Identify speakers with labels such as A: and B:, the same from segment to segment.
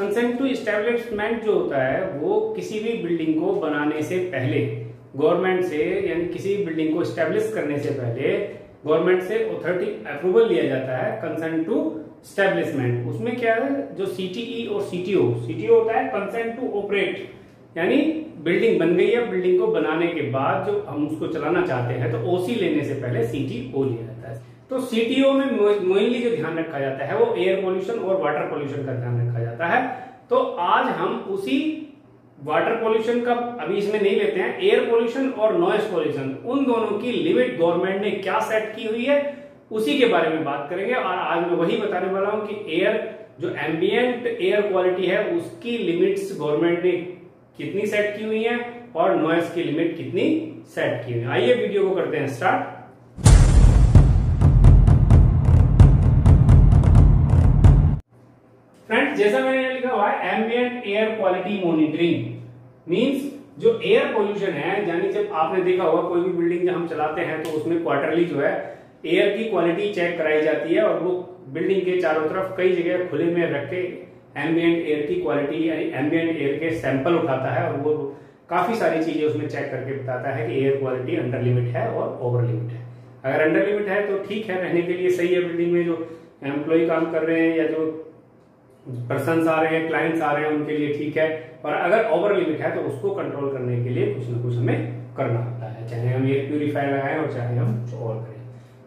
A: Consent to establishment जो होता है, वो किसी भी बिल्डिंग को बनाने से पहले गवर्नमेंट से, यानी किसी भी बिल्डिंग को स्टेब्लिश करने से पहले गवर्नमेंट से अथॉरिटी अप्रूवल लिया जाता है कंसेंट टू स्टेब्लिशमेंट उसमें क्या है? जो सीटीई और सीटीओ सीटीओ होता है कंसेंट टू ऑपरेट यानी बिल्डिंग बन गई है बिल्डिंग को बनाने के बाद जो हम उसको चलाना चाहते हैं तो ओसी लेने से पहले सीटीओ लिया जाता है। तो सीटीओ में मेनली जो ध्यान रखा जाता है वो एयर पोल्यूशन और वाटर पोल्यूशन का ध्यान रखा जाता है। तो आज हम उसी वाटर पोल्यूशन का अभी इसमें नहीं लेते हैं। एयर पोल्यूशन और नॉइस पोल्यूशन उन दोनों की लिमिट गवर्नमेंट ने क्या सेट की हुई है, उसी के बारे में बात करेंगे। और आज मैं वही बताने वाला हूँ कि एयर जो एम्बियंट एयर क्वालिटी है, उसकी लिमिट्स गवर्नमेंट ने कितनी सेट की हुई है और नॉइस की लिमिट कितनी सेट की हुई है। आइए वीडियो को करते हैं स्टार्ट जैसा मैंने लिखा हुआ है ambient air quality monitoring means जो एयर पोल्यूशन है, यानी जब आपने देखा होगा, कोई भी बिल्डिंग जब हम चलाते हैं तो उसमें क्वार्टरली जो है एयर की क्वालिटी चेक कराई जाती है और वो बिल्डिंग के चारों तरफ़ कई जगह खुले में रख के एम्बियंट एयर की क्वालिटी यानी एम्बियंट एयर के सैंपल उठाता है और वो काफ़ी सारी चीज़ें उसमें चेक करके बताता है कि एयर क्वालिटी अंडर लिमिट है और ओवर लिमिट है। अगर अंडर लिमिट है तो ठीक है, रहने के लिए सही है बिल्डिंग में जो एम्प्लॉय काम कर रहे हैं या जो पर्सन आ रहे हैं क्लाइंट्स आ रहे हैं, उनके लिए ठीक है। और अगर ओवर लिमिट है तो उसको कंट्रोल करने के लिए कुछ ना कुछ हमें करना होता है, चाहे हम एयर प्यूरिफायर लगाएँ और चाहे हम और करें।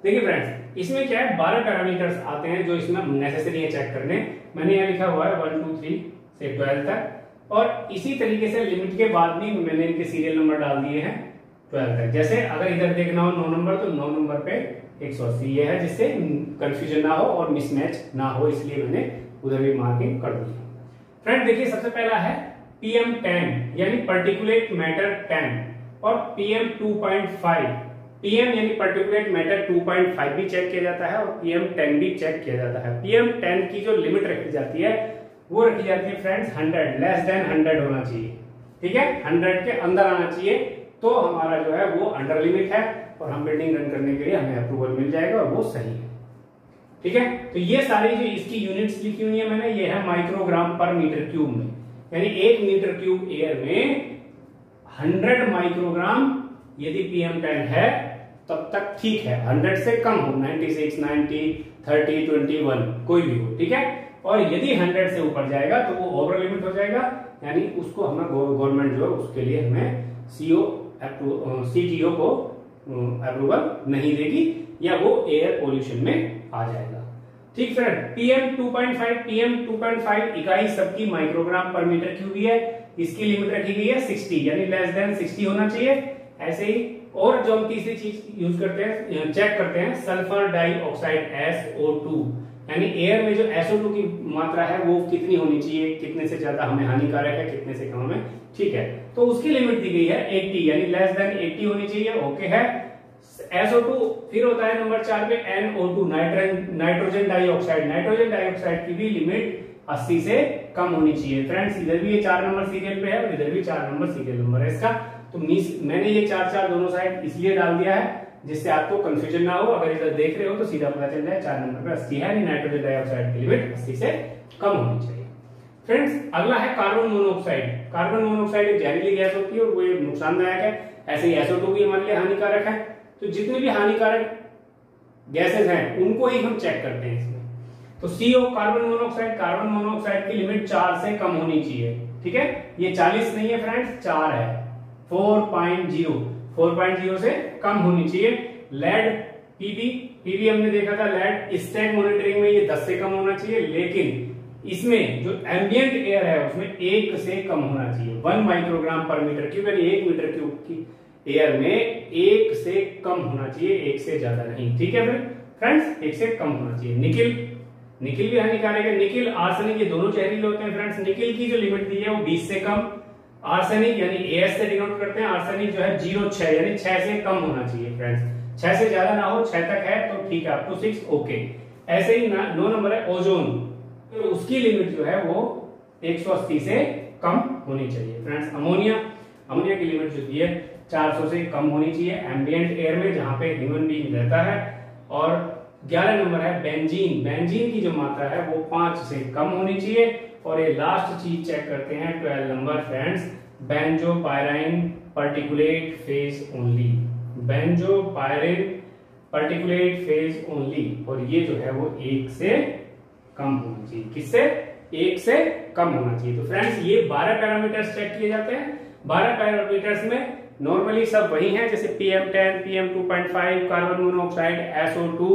A: देखिए फ्रेंड्स इसमें क्या है? बारह पैरामीटर्स आते हैं जो इसमें नेसेसरी है चेक करने। मैंने यहाँ लिखा हुआ है वन टू थ्री से ट्वेल्व तक। और इसी तरीके से लिमिट के बाद भी मैंने इनके सीरियल नंबर डाल दिए हैं ट्वेल्व तक। जैसे अगर इधर देखना हो नौ नंबर तो नौ नंबर पे एक सौ अस्सी। ये है जिससे कंफ्यूजन ना हो और मिसमैच ना हो, इसलिए मैंने उधर भी मार्किंग कर दी फ्रेंड, देखिए, सबसे पहला है पीएम टेन यानी पर्टिकुलेट मैटर टेन और PM two point five PM यानी पर्टिकुलेट मैटर 2.5 भी चेक किया जाता है, और पीएम 10 भी चेक किया जाता है। पीएम 10 की जो लिमिट रखी जाती है, वो रखी जाती है फ्रेंड्स 100 लेस देन 100 होना चाहिए। ठीक है? 100 के अंदर आना चाहिए तो हमारा जो है, वो अंडर लिमिट है, और हम बिल्डिंग रन करने के लिए हमें अप्रूवल मिल जाएगा, और वो सही है। ठीक है? तो ये सारी जो इसकी यूनिट्स लिखी हुई है मैंने ये है माइक्रोग्राम पर मीटर क्यूब में। यानी एक मीटर क्यूब एयर में हंड्रेड माइक्रोग्राम यदि पीएम टेन है तब तक ठीक है। 100 से कम हो 96, 90, 30, 21 कोई भी हो ठीक है? और यदि 100 से ऊपर जाएगा तो वो ओवर लिमिट हो जाएगा। यानी उसको हमें गवर्नमेंट जो है उसके लिए हमें सीओ सी सीटीओ को अप्रूवल नहीं देगी या वो एयर पोल्यूशन में आ जाएगा। ठीक फ्रेंड पीएम 2.5 पीएम 2.5 इकाई सबकी माइक्रोग्राम पर मीटर क्यूब है। इसकी लिमिट रखी गई है 60 यानी लेस देन 60 होना चाहिए। ऐसे ही और जो हम तीसरी चीज़ यूज़ करते हैं चेक करते हैं सल्फ़र डाइऑक्साइड SO2 यानी एयर में जो SO2 की मात्रा है, वो कितनी होनी चाहिए, कितने से ज़्यादा हमें हानिकारक है, कितने से कम हमें ठीक है। तो उसकी लिमिट दी गई है 80 यानी लेस देन 80 होनी चाहिए ओके है। SO2 फिर होता है नंबर चार पे NO2 nitrogen nitrogen dioxide nitrogen dioxide की भी लिमिट 80 से कम होनी चाहिए। फ्रेंड्स इधर भी ये चार नंबर सीरियल पे है और इधर भी चार नंबर सीरियल नंबर है इसका। तो मीस मैंने ये चार चार दोनों साइड इसलिए डाल दिया है जिससे आपको कंफ्यूजन ना हो। अगर इधर देख रहे हो तो सीधा पता चल जाए चार नंबर पे अस्सी है नाइट्रोजन डाइऑक्साइड की लिमिट अस्सी से कम होनी चाहिए। फ्रेंड्स अगला है कार्बन मोनोऑक्साइड कार्बन मोनोऑक्साइड एक जहरीली गैस होती है और वो नुकसानदायक है। ऐसे ही एसओ भी हमारे लिए हानिकारक है। तो जितने भी हानिकारक गैसेस हैं, उनको ही हम चेक करते हैं इसमें। तो CO carbon monoxide carbon monoxide की लिमिट चार से कम होनी चाहिए। ठीक है? ये चालीस नहीं है फ्रेंड्स चार है। 4.0 4.0 से कम होनी चाहिए। लेड पीबी पीबी हमने देखा था, लेड स्टैक मॉनिटरिंग में ये 10 से कम होना चाहिए, लेकिन इसमें जो एम्बियंट एयर है, उसमें एक से कम होना चाहिए। वन माइक्रोग्राम पर मीटर क्यूब यानी एक मीटर क्यूब की एयर में एक से कम होना चाहिए, एक से ज़्यादा नहीं। ठीक है फिर? फ्रेंड्स एक से कम होना चाहिए। निकिल निकिल भी हानिकारक है निकिल आर्सेनिक, ये दोनों जहरीले होते हैं फ्रेंड्स निकिल की जो लिमिट दी है वो 20 से कम आर्सेनिक यानी एस से डिनोट करते हैं, आर्सेनिक जो है ज़ीरो छह, यानी छह से कम होना चाहिए फ्रेंड्स छह से ज़्यादा ना हो, छह तक है तो ठीक है अप टू सिक्स ओके ऐसे ही नौ नंबर है ओजोन तो उसकी लिमिट जो है वो 180 से कम होनी चाहिए फ्रेंड्स अमोनिया अमोनिया की लिमिट जो दी है 400 से कम होनी चाहिए एम्बियंट एयर में, जहाँ पे ह्यूमन बीइंग रहता है। और 11 नंबर है बेंजीन बेंजीन की जो मात्रा है, वो 5 से कम होनी चाहिए। और ये लास्ट चीज़ चेक करते हैं twelve number friends benzo pyrene particulate phase only benzo pyrene particulate phase only और ये जो है वो एक से कम होना चाहिए। किससे? एक से कम होना चाहिए। तो फ्रेंड्स ये 12 पैरामीटर्स चेक किए जाते हैं। 12 पैरामीटर्स में नॉर्मली सब वही हैं, जैसे PM ten PM two point five carbon monoxide SO two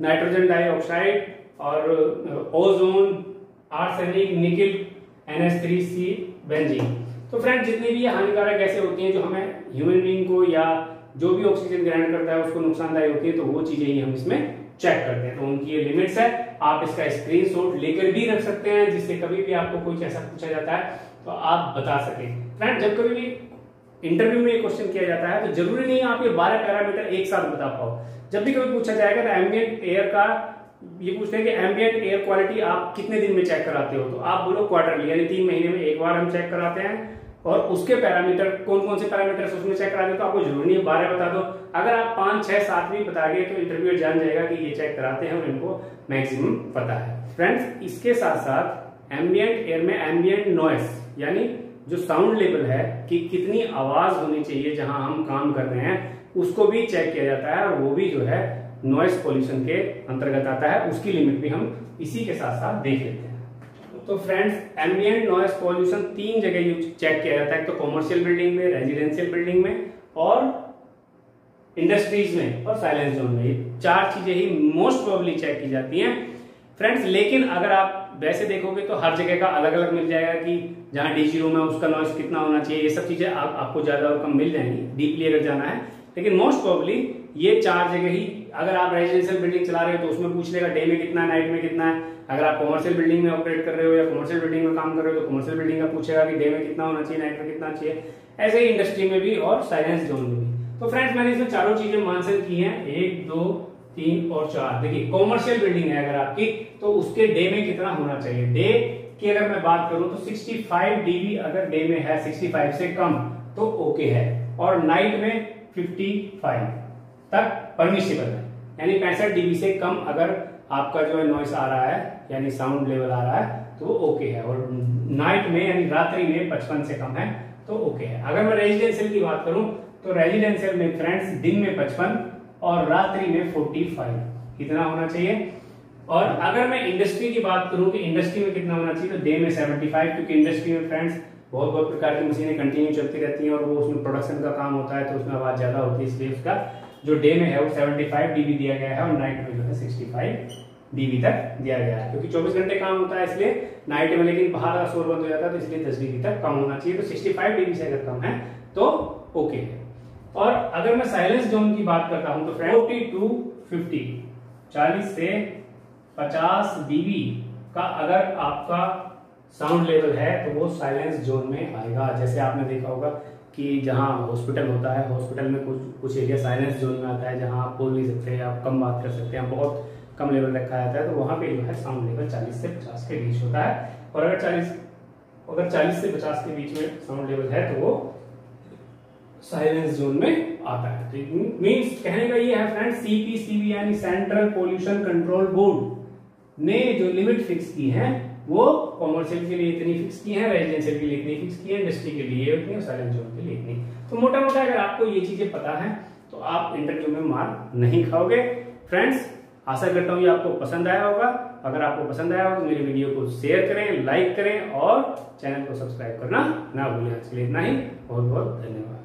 A: nitrogen dioxide और ozone arsenic, nickel, NS three C, benzene. तो फ्रेंड जितनी भी हानिकारक गैसें होती हैं जो हमें ह्यूमन बींग को या जो भी ऑक्सीजन ग्रहण करता है, उसको नुकसानदायी होती है तो वो चीज़ें ही हम इसमें चेक करते हैं। तो उनकी ये लिमिट्स है। आप इसका स्क्रीनशॉट लेकर भी रख सकते हैं, जिससे कभी भी आपको कुछ ऐसा पूछा जाता है तो आप बता सके। फ्रेंड जब कभी भी इंटरव्यू में क्वेश्चन किया जाता है तो ज़रूरी नहीं आप ये बारह पैरामीटर एक साथ बता पाओ। जब भी कभी पूछा जाएगा तो एम्बियंट एयर का ये पूछते हैं कि एम्बियंट एयर क्वालिटी आप कितने दिन में चेक कराते हो? तो आप बोलो क्वार्टरली यानी तीन महीने में एक बार हम चेक कराते हैं और उसके पैरामीटर कौन कौन से पैरामीटर उसमें चेक करा दे तो आपको ज़रूरी नहीं बारह बता दो। अगर आप पाँच, छह, सात भी बता गए तो इंटरव्यू जान जाएगा कि ये चेक कराते हैं और इनको मैक्सिमम पता है। फ्रेंड्स इसके साथ साथ एम्बियंट एयर में एम्बियंट नॉइस यानी जो साउंड लेवल है कि कितनी आवाज़ होनी चाहिए जहाँ हम काम कर रहे हैं, उसको भी चेक किया जाता है और वो भी जो है नॉइस पॉल्यूशन के अंतर्गत आता है उसकी लिमिट भी हम इसी के साथ साथ देख लेते हैं। तो फ्रेंड्स एम्बियंट नॉइस पॉल्यूशन तीन जगह चेक किया जाता है। तो कॉमर्शियल बिल्डिंग में रेजिडेंशियल बिल्डिंग में और इंडस्ट्रीज़ में और साइलेंस जोन में। चार चीज़ें ही मोस्ट प्रोबली चेक की जाती हैं। फ्रेंड्स लेकिन अगर आप वैसे देखोगे तो हर जगह का अलग अलग मिल जाएगा कि जहाँ डीजी रूम है उसका नॉइस कितना होना चाहिए। ये सब चीज़ें आप, आपको ज़्यादा और कम मिल जाएँगी। डीपली अगर जाना है लेकिन मोस्ट प्रोबली ये चार जगह ही, अगर आप रेजिडेंशियल बिल्डिंग चला रहे हो तो उसमें पूछ लेगा डे में कितना है नाइट में कितना है। अगर आप कॉमर्शियल बिल्डिंग में ऑपरेट कर रहे हो या कॉमर्शियल बिल्डिंग में काम कर रहे हो तो कॉमर्शियल बिल्डिंग का पूछेगा कि डे में कितना होना चाहिए नाइट में कितना चाहिए। ऐसे ही इंडस्ट्री में भी और साइलेंस जोन में भी। तो फ्रेंड्स मैंने इसमें चारों चीज़ें मानसन की हैं। एक, दो, तीन और चार। देखिए कॉमर्शियल बिल्डिंग है अगर आपकी तो उसके डे में कितना होना चाहिए? डे की अगर मैं बात करूँ तो 65 डीबी अगर डे में है 65 से कम तो ओके है। और नाइट में 55 तक परमिशिबल है। यानी पैंसठ डीबी से कम अगर आपका जो है नॉइस आ रहा है, यानी साउंड लेवल आ रहा है तो वो ओके है। और नाइट में, यानी रात्रि में पचपन से कम है तो ओके है। अगर मैं रेजिडेंशियल की बात करूँ तो रेजिडेंशियल में फ्रेंड्स दिन में पचपन और रात्रि में फोर्टी फाइव इतना होना चाहिए? और अगर मैं इंडस्ट्री की बात करूँ कि इंडस्ट्री में कितना होना चाहिए? तो डे में सेवेंटी फाइव क्योंकि इंडस्ट्री में फ्रेंड्स बहुत बहुत प्रकार की मशीनें कंटिन्यू चलती रहती हैं और वो उसमें प्रोडक्शन का काम होता है तो उसमें आवाज़ ज़्यादा होती है इसलिए उसका जो डे में है, वो 75 डीबी दिया गया है और नाइट में जो है 65 डीबी तक दिया गया है। क्योंकि 24 घंटे काम होता है इसलिए नाइट में, लेकिन बाहर का शोर बंद हो जाता है तो इसलिए 10 डीबी तक कम होना चाहिए। तो 65 डीबी से अगर कम है तो ओके है। और अगर मैं साइलेंस जोन की बात करता हूँ तो फोर्टी टू फिफ्टी चालीस से पचास डीबी का अगर आपका साउंड लेवल है तो वो साइलेंस जोन में आएगा। जैसे आपने देखा होगा कि जहाँ हॉस्पिटल होता है, हॉस्पिटल में कुछ कुछ एरिया साइलेंस जोन में आता है, जहाँ आप बोल नहीं सकते, आप कम बात कर सकते हैं, बहुत कम लेवल रखा जाता है तो वहाँ पे जो है साउंड लेवल 40 से 50 के बीच होता है। और अगर 40 अगर 40 से 50 के बीच में साउंड लेवल है तो वो साइलेंस जोन में आता है। तो मींस कहने का ये है फ्रेंड सीपीसीबी यानी सेंट्रल पोल्यूशन कंट्रोल बोर्ड ने जो लिमिट फिक्स की है वो कॉमर्शियल के लिए इतनी फिक्स की है रेजिडेंशियल के लिए इतनी फिक्स की है इंडस्ट्री के लिए उतनी और साइलेंस जोन के लिए इतनी तो मोटा मोटा अगर आपको ये चीज़ें पता है तो आप इंटरव्यू में मार नहीं खाओगे। फ्रेंड्स आशा करता हूँ ये आपको पसंद आया होगा। अगर आपको पसंद आया हो तो मेरी वीडियो को शेयर करें लाइक करें और चैनल को सब्सक्राइब करना ना भूलें। आज के लिए इतना ही। बहुत बहुत धन्यवाद।